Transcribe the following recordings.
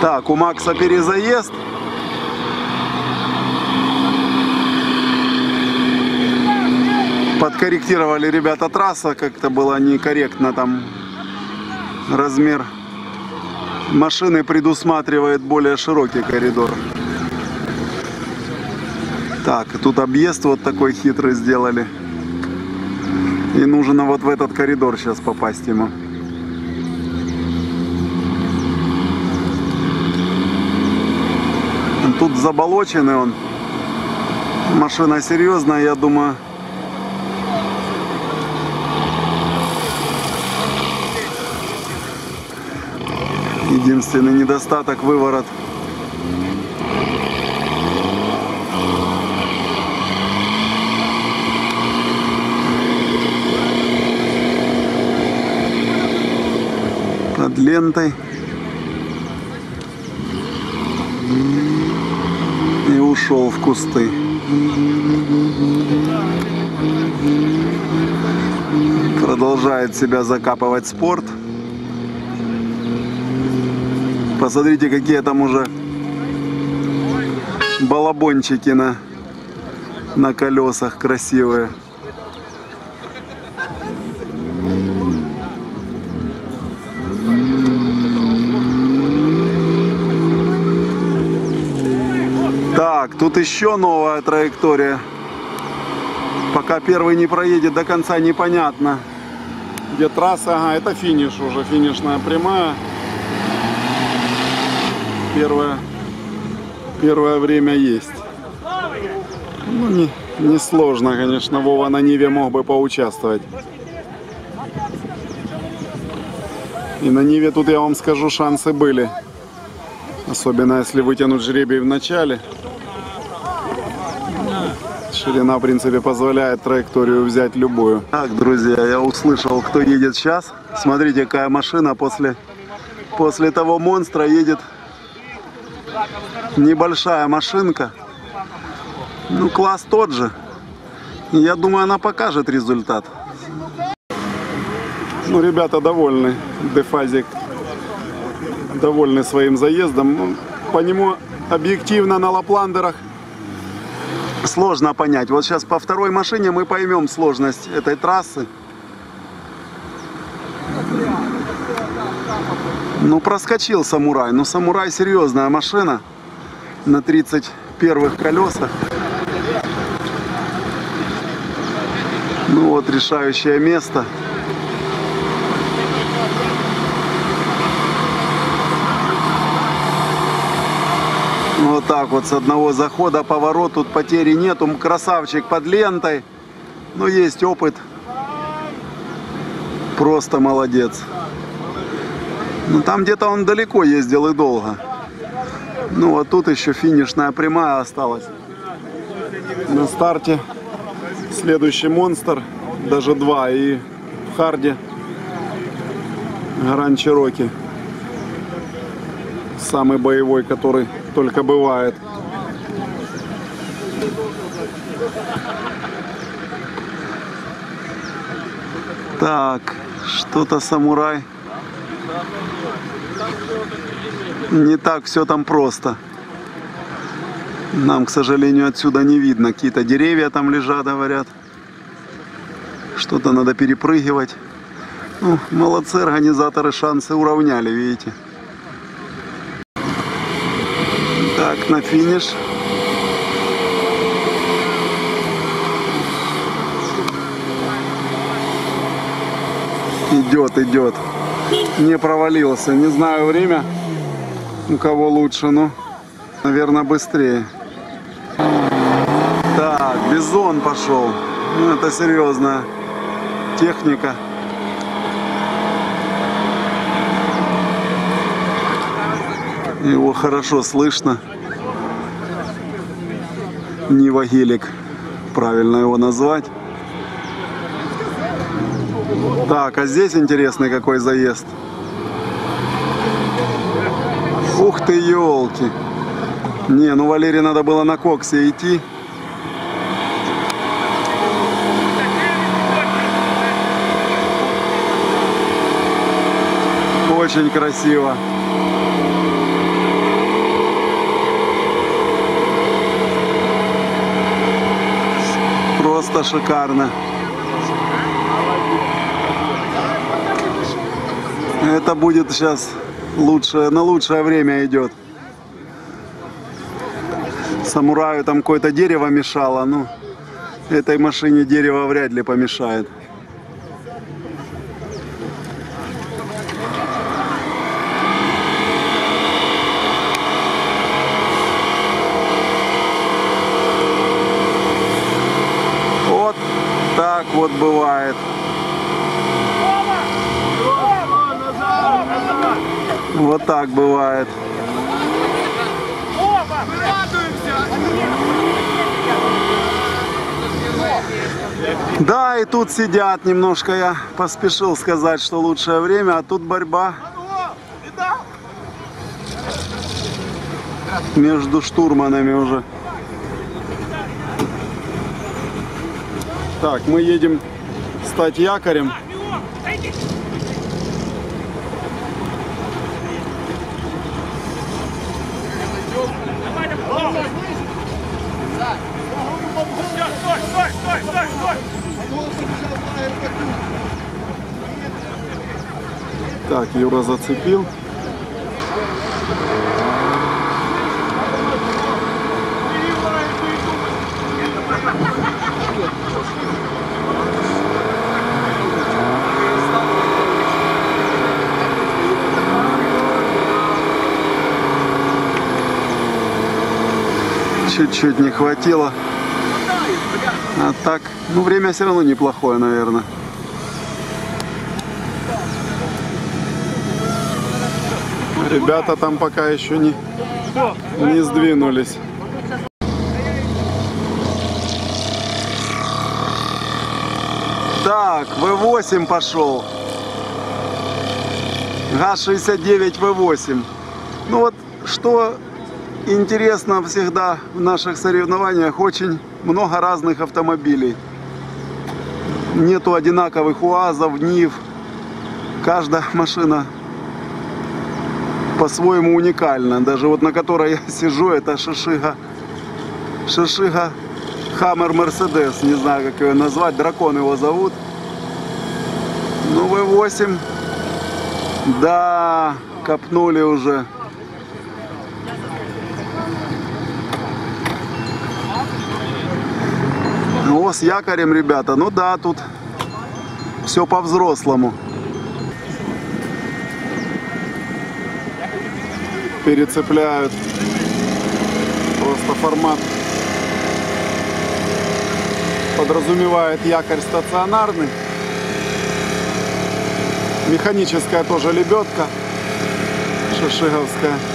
Так, у Макса перезаезд. Подкорректировали ребята трасса, как-то было некорректно там размер машины предусматривает более широкий коридор. Так, тут объезд вот такой хитрый сделали. И нужно вот в этот коридор сейчас попасть ему. Тут заболоченный он. Машина серьезная, я думаю. Единственный недостаток выворот. Под лентой. Ушел в кусты. Продолжает себя закапывать спорт. Посмотрите, какие там уже балабончики на, на колесах красивые. Так, тут еще новая траектория. Пока первый не проедет до конца, непонятно. Где трасса? Ага, это финиш уже, финишная прямая первое, первое время есть. Ну, не, не сложно, конечно, Вова на Ниве мог бы поучаствовать. И на Ниве тут, я вам скажу, шансы были. Особенно если вытянуть жребий в начале. Ширина, в принципе, позволяет траекторию взять любую. Так, друзья, я услышал, кто едет сейчас. Смотрите, какая машина после, после того монстра едет небольшая машинка. Ну, класс тот же. Я думаю, она покажет результат. Ну, ребята довольны. Дефазик довольны своим заездом. Ну, по нему объективно на лапландерах сложно понять. Вот сейчас по второй машине мы поймем сложность этой трассы. Ну, проскочил самурай. Ну, самурай серьезная машина на 31 колесах. Ну вот решающее место. Вот так вот с одного захода поворот, тут потери нету. Красавчик под лентой. Но есть опыт. Просто молодец. Ну там где-то он далеко ездил и долго. Ну а тут еще финишная прямая осталась. На старте следующий монстр, даже два, и в харде Гран. Самый боевой, который только бывает. Так, что-то самурай не так все там просто. Нам, к сожалению, отсюда не видно. Какие-то деревья там лежат, говорят. Что-то надо перепрыгивать. Ну, молодцы, организаторы шансы уравняли, видите. Так, на финиш. Идет, идет. Не провалился. Не знаю время у кого лучше, но, наверное, быстрее. Так, Бизон пошел. Ну, это серьезная техника. Его хорошо слышно. Нива Гелик, правильно его назвать. Так, а здесь интересный какой заезд. Ух ты, елки. Не, ну Валерий надо было на коксе идти. Очень красиво. Просто шикарно. Это будет сейчас лучшее, на лучшее время идет. Самураю там какое-то дерево мешало, ну этой машине дерево вряд ли помешает. Вот так вот бывает. Вот так бывает. Да, и тут сидят немножко. Я поспешил сказать, что лучшее время, а тут борьба между штурманами уже. Так, мы едем стать якорем. Так, Юра зацепил. Чуть-чуть не хватило. А так, ну время все равно неплохое, наверное. Ребята там пока еще не, не сдвинулись. Так, В8 пошел. ГАЗ-69 В8. Ну вот, что интересно всегда в наших соревнованиях, очень много разных автомобилей. Нету одинаковых УАЗов, НИВ. Каждая машина по-своему уникальна. Даже вот на которой я сижу, это Шишига. Шишига Хаммер Мерседес. Не знаю, как ее назвать. Дракон его зовут. Ну, V8. Да, копнули уже. Ну, с якорем, ребята. Ну да, тут все по-взрослому. Перецепляют. Просто формат подразумевает якорь стационарный. Механическая тоже лебедка шишиговская.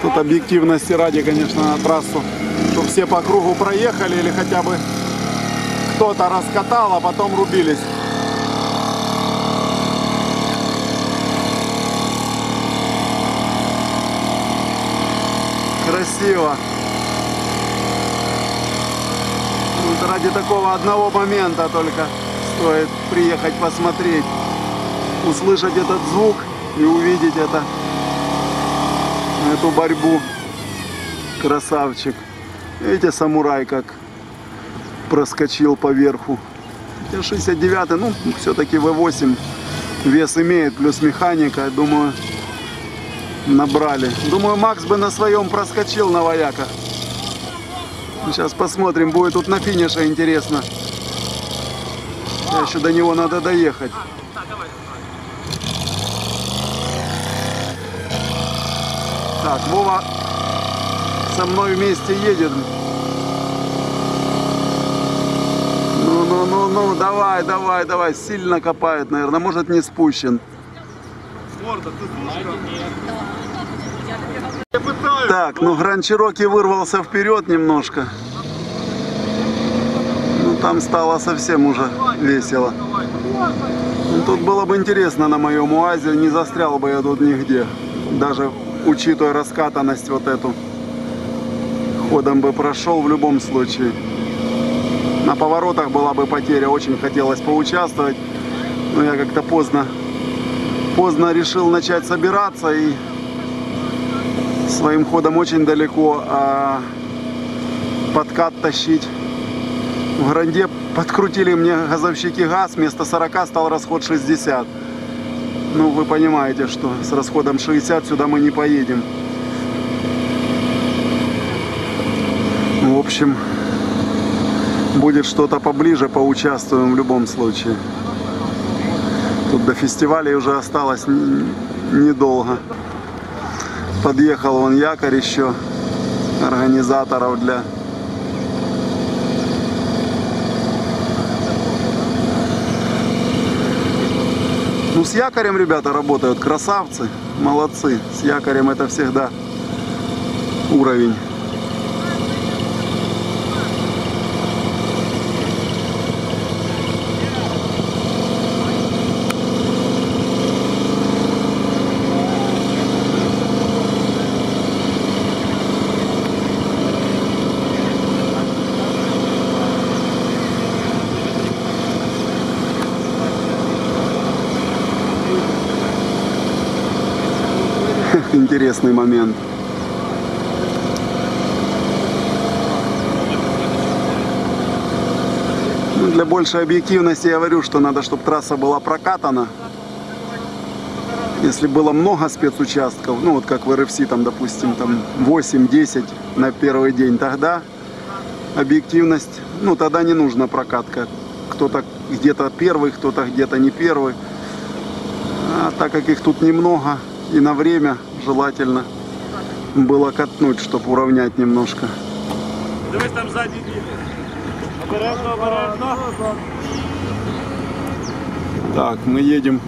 Ну, тут объективности ради, конечно, на трассу, чтобы все по кругу проехали или хотя бы кто-то раскатал, а потом рубились. Красиво. Вот ради такого одного момента только стоит приехать посмотреть, услышать этот звук и увидеть это эту борьбу. Красавчик. Видите, самурай как проскочил по верху. 69 ну, все-таки V8 вес имеет, плюс механика, я думаю, набрали. Думаю, Макс бы на своем проскочил на вояках. Сейчас посмотрим, будет тут на финише интересно. Еще до него надо доехать. Так, Вова со мной вместе едет. Ну, ну, ну, ну, давай, давай, давай. Сильно копает, наверное. Может, не спущен. Так, ну Гранд Чироки вырвался вперед немножко. Ну, там стало совсем уже весело. Ну, тут было бы интересно на моем УАЗе, не застрял бы я тут нигде. Даже учитывая раскатанность вот эту. Ходом бы прошел в любом случае. На поворотах была бы потеря, очень хотелось поучаствовать. Но я как-то поздно, поздно решил начать собираться и своим ходом очень далеко, а подкат тащить. В Гранде подкрутили мне газовщики газ, вместо 40 стал расход 60. Ну, вы понимаете, что с расходом 60 сюда мы не поедем. В общем, будет что-то поближе, поучаствуем в любом случае. Тут до фестиваля уже осталось недолго. Подъехал вон якорь еще организаторов для Ну, с якорем ребята работают, красавцы, молодцы. С якорем это всегда уровень. Интересный момент. Ну, для большей объективности я говорю, что надо, чтобы трасса была прокатана. Если было много спецучастков, ну вот как в РФС, там, допустим, там 8-10 на первый день, тогда объективность, ну тогда не нужна прокатка. Кто-то где-то первый, кто-то где-то не первый. А так как их тут немного и на время желательно было катнуть, чтобы уравнять немножко. Дивись там діти. Обережно, обережно. Так, мы едем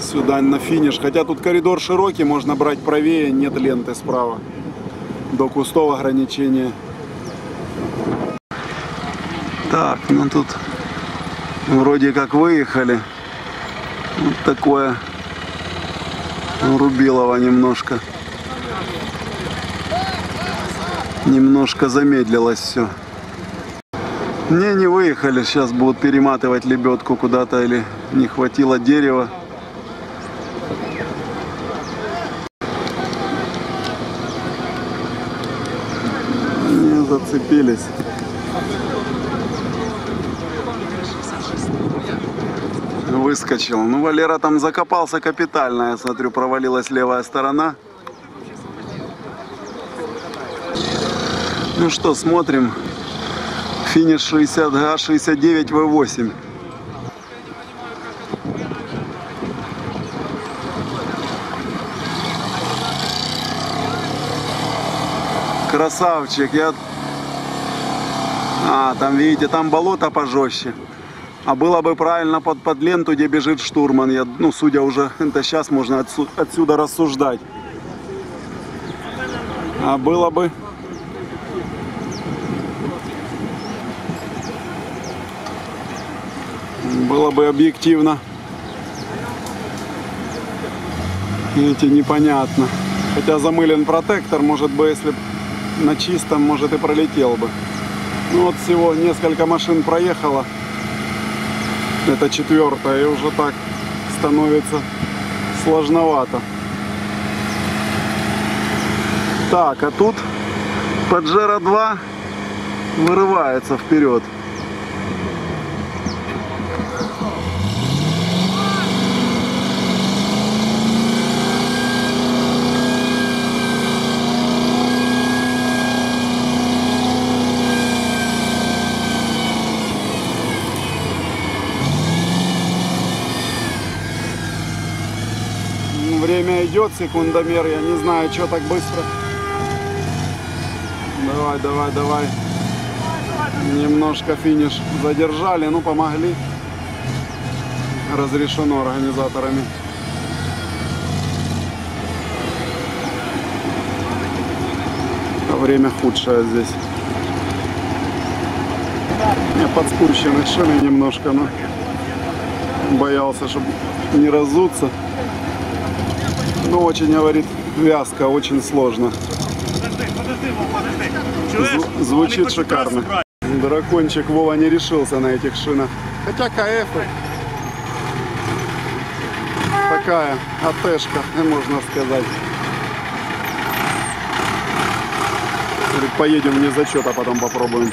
сюда на финиш. Хотя тут коридор широкий, можно брать правее, нет ленты справа. До кустов ограничения. Так, ну тут вроде как выехали. Вот такое Рубилово немножко. Немножко замедлилось все. Не, не выехали. Сейчас будут перематывать лебедку куда-то или не хватило дерева. Не зацепились. Выскочил. Ну, Валера там закопался капитально. Я смотрю, провалилась левая сторона. Ну что, смотрим. Финиш 60 га 69 В8. Красавчик, я... А, там, видите, там болото пожестче. А было бы правильно под, под ленту, где бежит штурман. Я, ну, судя уже, это сейчас можно отсу- отсюда рассуждать. А было бы... Было бы объективно. Видите, непонятно. Хотя замылен протектор, может быть, если на чистом, может и пролетел бы. Ну вот всего несколько машин проехало. Это четвертая, и уже так становится сложновато. Так, а тут Паджеро 2 вырывается вперед. Ну, Время идет, секундомер, я не знаю, что так быстро. Давай, давай, давай. Немножко финиш задержали, ну помогли. Разрешено организаторами. А время худшее здесь. Я подспурщены шины немножко, но боялся, чтобы не разуться но очень, говорит, вязко, очень сложно. Подожди, подожди, подожди. Чуешь? Звучит шикарно. Дракончик Вова не решился на этих шинах. Хотя КФ такая АТшка, можно сказать. Поедем вне зачета, потом попробуем.